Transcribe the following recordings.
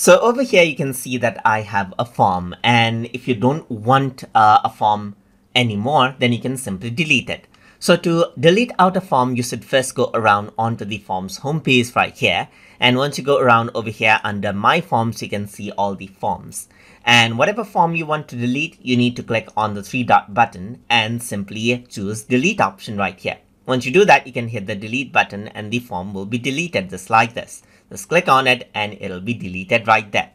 So over here you can see that I have a form and if you don't want uh, a form anymore then you can simply delete it. So to delete out a form you should first go around onto the forms homepage right here and once you go around over here under my forms you can see all the forms and whatever form you want to delete you need to click on the three dot button and simply choose delete option right here. Once you do that you can hit the delete button and the form will be deleted just like this. Just click on it and it'll be deleted right there.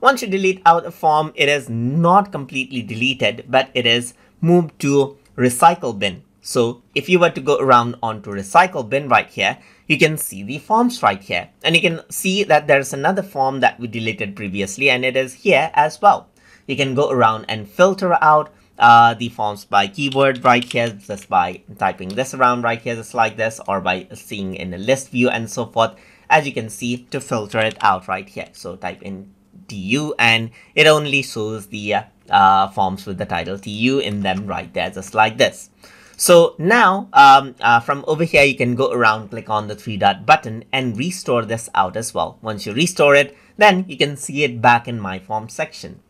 Once you delete out a form, it is not completely deleted, but it is moved to recycle bin. So if you were to go around onto recycle bin right here, you can see the forms right here. And you can see that there's another form that we deleted previously and it is here as well. You can go around and filter out uh, the forms by keyword right here just by typing this around right here just like this or by seeing in a list view and so forth as you can see to filter it out right here. So type in TU and it only shows the uh, uh, forms with the title TU in them right there just like this. So now um, uh, from over here you can go around click on the three dot button and restore this out as well. Once you restore it then you can see it back in my form section.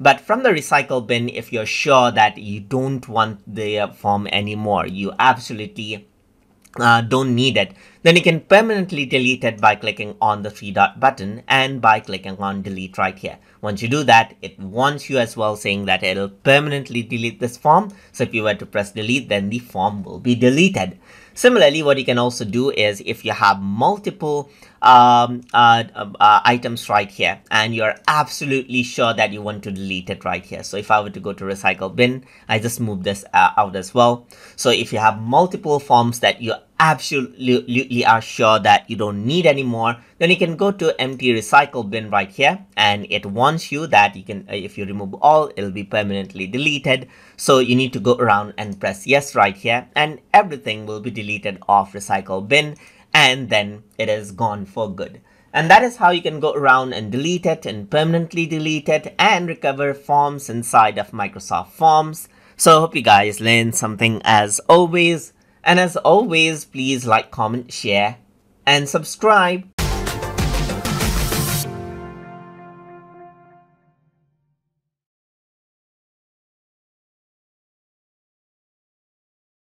But from the recycle bin if you're sure that you don't want the uh, form anymore you absolutely uh, don't need it, then you can permanently delete it by clicking on the three dot button and by clicking on delete right here. Once you do that, it wants you as well saying that it'll permanently delete this form. So if you were to press delete, then the form will be deleted. Similarly, what you can also do is if you have multiple um, uh, uh, items right here and you're absolutely sure that you want to delete it right here. So if I were to go to recycle bin, I just move this uh, out as well. So if you have multiple forms that you absolutely are sure that you don't need anymore, then you can go to empty recycle bin right here and it warns you that you can, if you remove all, it'll be permanently deleted. So you need to go around and press yes right here and everything will be deleted off recycle bin and then it is gone for good. And that is how you can go around and delete it and permanently delete it and recover forms inside of Microsoft Forms. So I hope you guys learned something as always. And as always, please like, comment, share, and subscribe.